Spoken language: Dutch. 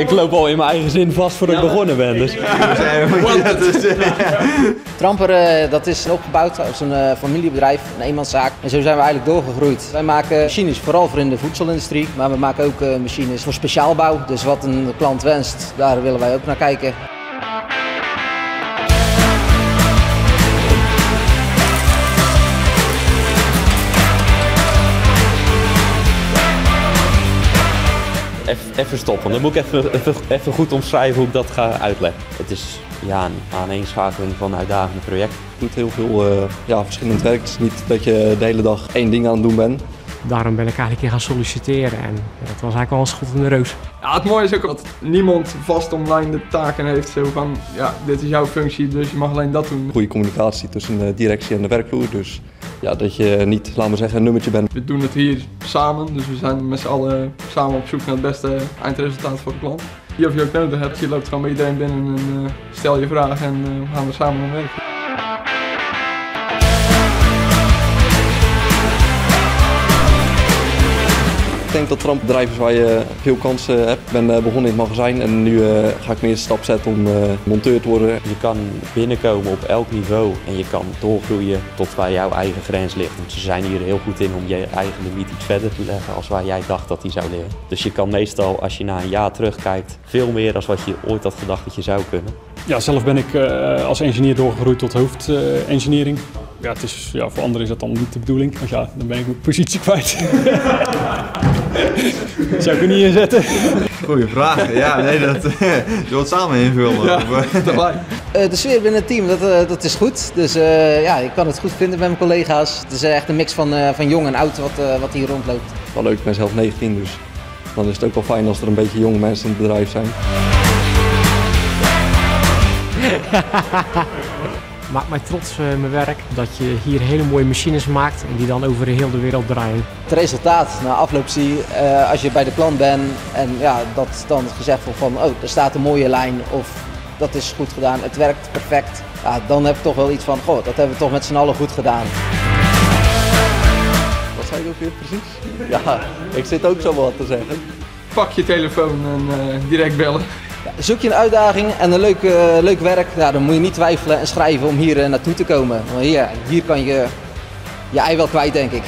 ik loop al in mijn eigen zin vast voordat ik begonnen ben. Dus. Tramper, eh, dat is opgebouwd als een eh, familiebedrijf, een eenmanszaak. En zo zijn we eigenlijk doorgegroeid. Wij maken machines vooral voor in de voedselindustrie, maar we maken ook eh, machines voor speciaalbouw. Dus wat een klant wenst, daar willen wij ook naar kijken. Even, even stoppen, dan moet ik even, even, even goed omschrijven hoe ik dat ga uitleggen. Het is ja, een aaneenschakeling van uitdagende projecten. Je doet heel veel eh, ja, verschillend werk. Het is niet dat je de hele dag één ding aan het doen bent. Daarom ben ik eigenlijk een keer gaan solliciteren en dat was eigenlijk wel een schot in de reus. Ja, het mooie is ook dat niemand vast online de taken heeft. Zo van, ja, dit is jouw functie, dus je mag alleen dat doen. Goede communicatie tussen de directie en de werkvloer. Dus ja, dat je niet, laat maar zeggen, een nummertje bent. We doen het hier samen, dus we zijn met z'n allen samen op zoek naar het beste eindresultaat voor de klant. Hier of je ook nodig hebt, je loopt gewoon met iedereen binnen en eh, stel je vragen en eh, we gaan er samen aan. Ik denk dat Tramp bedrijf is waar je veel kansen hebt. Ik ben eh, begonnen in het magazijn en nu eh, ga ik meer een stap zetten om eh, monteur te worden. Je kan binnenkomen op elk niveau en je kan doorgroeien tot waar jouw eigen grens ligt. Want ze zijn hier heel goed in om je eigen limiet iets verder te leggen als waar jij dacht dat die zou liggen. Dus je kan meestal, als je na een jaar terugkijkt, veel meer dan wat je ooit had gedacht dat je zou kunnen. Ja, zelf ben ik eh, als engineer doorgegroeid tot hoofdengineering. Ja, het is, ja, voor anderen is dat dan niet de bedoeling, want ja, dan ben ik mijn positie kwijt. Zou ik er niet inzetten? Goeie vraag. Ja, nee, dat je wilt samen invullen. Ja, eh. Eh, de sfeer binnen het team, dat, eh, dat is goed. Dus eh, ja, ik kan het goed vinden met mijn collega's. Het is echt een mix van, eh, van jong en oud wat, eh, wat hier rondloopt. Wel leuk, ik ben zelf 19, dus dan is het ook wel fijn als er een beetje jonge mensen in het bedrijf zijn. Maakt mij trots eh, mijn werk dat je hier hele mooie machines maakt en die dan over heel de wereld draaien. Het resultaat na afloop zie je, eh, als je bij de klant bent en ja, dat dan gezegd wordt van oh, er staat een mooie lijn of dat is goed gedaan, het werkt perfect. Ja, dan heb ik toch wel iets van, goh, dat hebben we toch met z'n allen goed gedaan. Wat zei je ook weer precies? Ja, ik zit ook zo wat te zeggen. Pak je telefoon en eh, direct bellen. Zoek je een uitdaging en een leuk, eh, leuk werk, dan moet je niet twijfelen en schrijven om hier eh, naartoe te komen. Want hier, hier kan je je ei wel kwijt, denk ik.